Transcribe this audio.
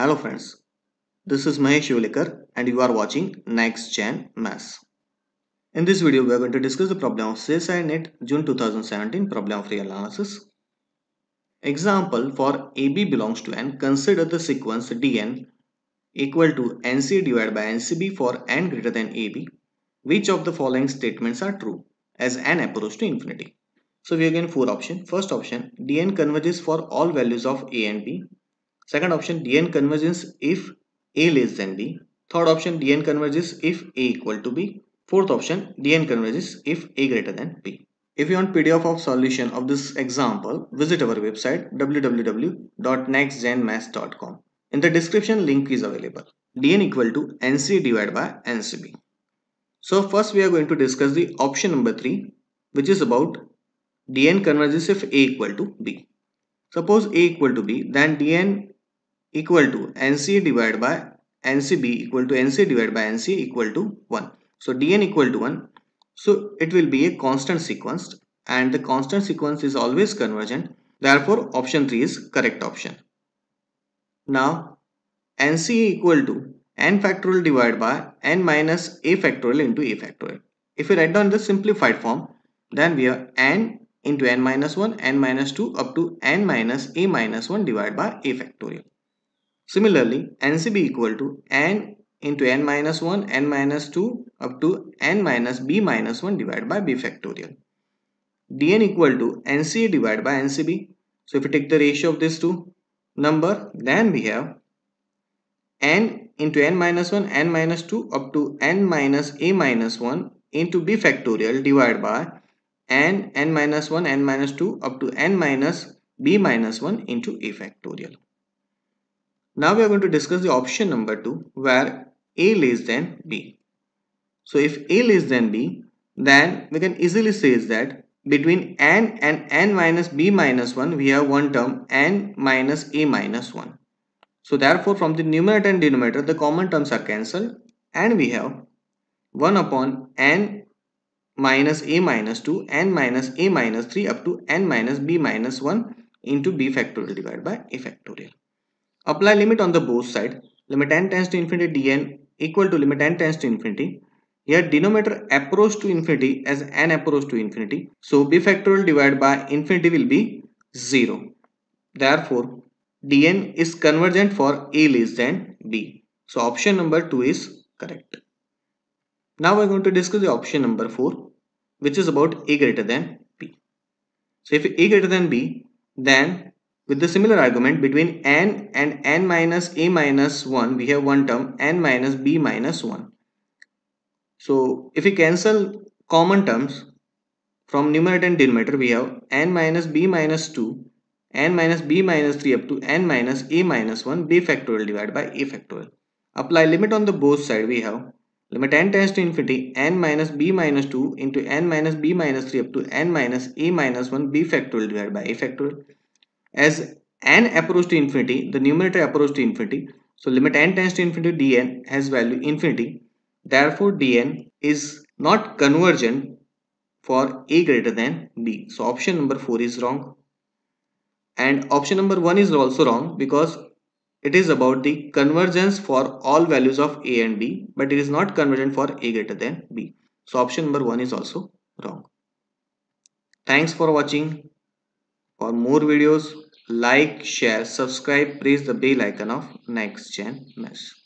Hello friends, this is Mahesh Yeolekar and you are watching Next Gen Maths. In this video, we are going to discuss the problem of CSIR NET June 2017 problem of real analysis. Example for AB belongs to n, consider the sequence Dn equal to NC divided by NCB for n greater than AB. Which of the following statements are true as n approaches to infinity? So we again four options. First option, Dn converges for all values of a and b Second option Dn converges if a less than b. Third option Dn converges if a equal to b. Fourth option Dn converges if a greater than b. If you want PDF of solution of this example, visit our website www.nextgenmaths.com. In the description link is available. Dn equal to NC divided by NCB. So first we are going to discuss the option number 3 which is about Dn converges if a equal to b. Suppose a equal to b then Dn equal to NC divided by NCB equal to NC divided by NC equal to 1. So Dn equal to 1. So it will be a constant sequence and the constant sequence is always convergent. Therefore option 3 is correct option. Now NC equal to n factorial divided by n minus a factorial into a factorial. If we write down the simplified form then we have n into n minus 1, n minus 2 up to n minus a minus 1 divided by a factorial. Similarly, NCB equal to n into n minus 1, n minus 2 up to n minus b minus 1 divided by b factorial. dn equal to NCA divided by NCB. So if we take the ratio of these two number, then we have n into n minus 1, n minus 2 up to n minus a minus 1 into b factorial divided by n, n minus 1, n minus 2 up to n minus b minus 1 into a factorial. Now we are going to discuss the option number 2 where a less than b. So if a less than b then we can easily say is that between n and n minus b minus 1 we have one term n minus a minus 1. So therefore from the numerator and denominator the common terms are cancelled and we have 1 upon n minus a minus 2 n minus a minus 3 up to n minus b minus 1 into b factorial divided by a factorial. Apply limit on the both side. Limit n tends to infinity dn equal to limit n tends to infinity. Here denominator approach to infinity as n approach to infinity. So b factorial divided by infinity will be 0. Therefore dn is convergent for a less than b. So option number 2 is correct. Now we're going to discuss the option number 4 which is about a greater than b. So if a greater than b then with the similar argument between n and n minus a minus 1 we have one term n minus b minus 1. So if we cancel common terms from numerator and denominator we have n minus b minus 2 n minus b minus 3 up to n minus a minus 1 b factorial divided by a factorial. Apply limit on the both side we have limit n tends to infinity n minus b minus 2 into n minus b minus 3 up to n minus a minus 1 b factorial divided by a factorial as n approach to infinity, the numerator approach to infinity. So limit n tends to infinity dn has value infinity. Therefore dn is not convergent for a greater than b. So option number 4 is wrong. And option number 1 is also wrong because it is about the convergence for all values of a and b but it is not convergent for a greater than b. So option number 1 is also wrong. Thanks for watching. For more videos, like, share, subscribe, press the bell icon of Next Gen Maths.